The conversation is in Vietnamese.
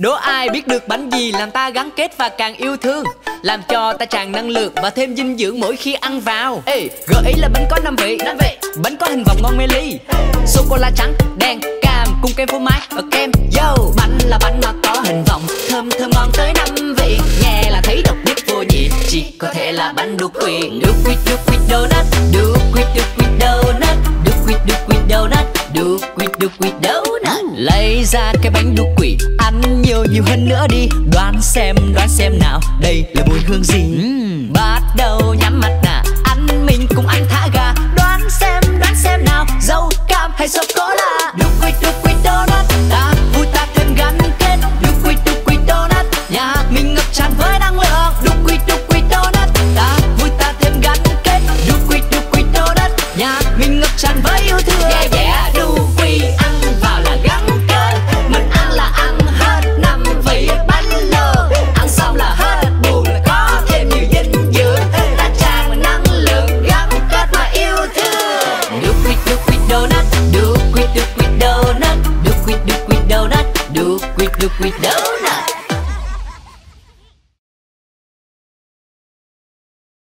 Đố ai biết được bánh gì làm ta gắn kết và càng yêu thương? Làm cho ta tràn năng lượng và thêm dinh dưỡng mỗi khi ăn vào. Ê, gợi ý là bánh có năm vị. Năm vị. Bánh có hình vòng ngon mê ly. Sô-cô-la trắng, đen, cam cùng kem phô mai và kem. Yo, bánh là bánh mà có hình vòng. Thơm thơm ngon tới năm vị. Nghe là thấy độc nhất vô nhị. Chỉ có thể là bánh đu quỵt Đu quỵt, đu quỵt donut. Đu quỵt, đu quỵt donut. Đu quỵt, đu quỵt donut. Đu quỵt, đu quỵt donut. Lấy ra cái bánh đu quỵt Ăn nhiều hơn nữa đi. Đoán xem, đoán xem nào. Đây là mùi hương gì? Uhm. Bắt đầu nhắm mắt nè. Ăn mình cùng ăn thả ga Đoán xem, đoán xem nào. Dâu, cam hay sô cô la? Đu quỵt, đu quỵt donut. Ta vui ta thêm gắn kết. Đu quỵt, đu quỵt donut. Nhà mình ngập tràn với năng lượng. Đu quỵt, đu quỵt donut. Ta vui ta thêm gắn kết. Đu quỵt, đu quỵt donut. Nhà mình ngập tràn với Look with, look with donuts.